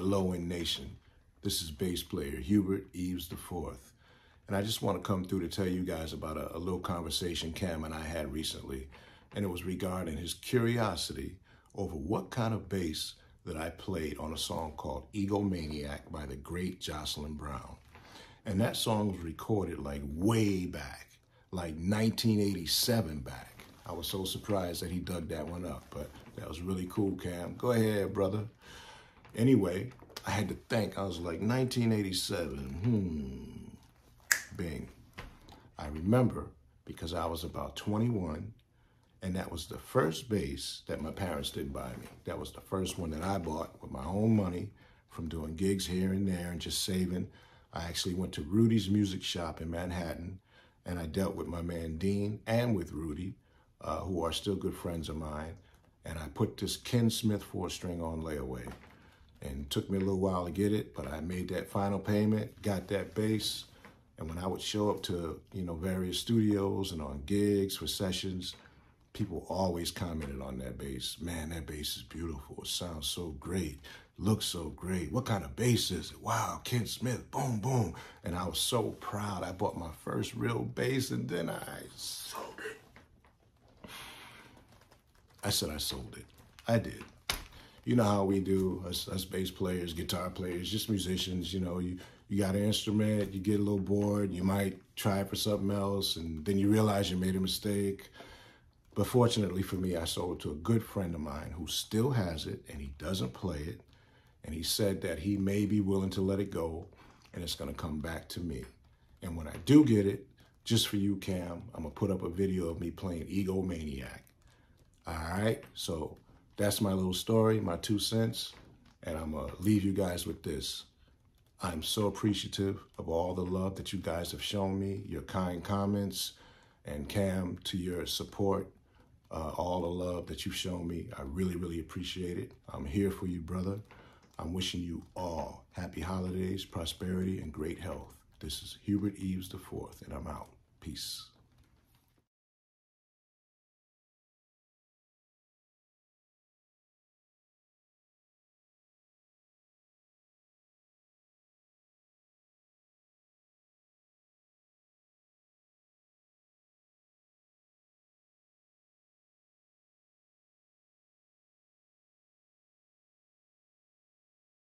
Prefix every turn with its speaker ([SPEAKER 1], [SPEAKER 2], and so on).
[SPEAKER 1] The Low End Nation. This is bass player Hubert Eaves IV. And I just want to come through to tell you guys about a, a little conversation Cam and I had recently. And it was regarding his curiosity over what kind of bass that I played on a song called Egomaniac by the great Jocelyn Brown. And that song was recorded like way back, like 1987 back. I was so surprised that he dug that one up, but that was really cool, Cam. Go ahead, brother. Anyway, I had to think. I was like, 1987, hmm, bing. I remember because I was about 21, and that was the first bass that my parents didn't buy me. That was the first one that I bought with my own money from doing gigs here and there and just saving. I actually went to Rudy's Music Shop in Manhattan, and I dealt with my man Dean and with Rudy, uh, who are still good friends of mine. And I put this Ken Smith four string on layaway. And it took me a little while to get it, but I made that final payment, got that bass. And when I would show up to, you know, various studios and on gigs for sessions, people always commented on that bass. Man, that bass is beautiful. It sounds so great. Looks so great. What kind of bass is it? Wow, Ken Smith, boom, boom. And I was so proud. I bought my first real bass and then I sold it. I said I sold it. I did you know how we do us, us bass players, guitar players, just musicians. You know, you you got an instrument, you get a little bored, you might try for something else, and then you realize you made a mistake. But fortunately for me, I sold it to a good friend of mine who still has it and he doesn't play it. And he said that he may be willing to let it go and it's going to come back to me. And when I do get it, just for you, Cam, I'm to put up a video of me playing Egomaniac. All right? So that's my little story, my two cents. And I'm going to leave you guys with this. I'm so appreciative of all the love that you guys have shown me, your kind comments, and Cam, to your support, uh, all the love that you've shown me. I really, really appreciate it. I'm here for you, brother. I'm wishing you all happy holidays, prosperity, and great health. This is Hubert Eaves IV, and I'm out. Peace.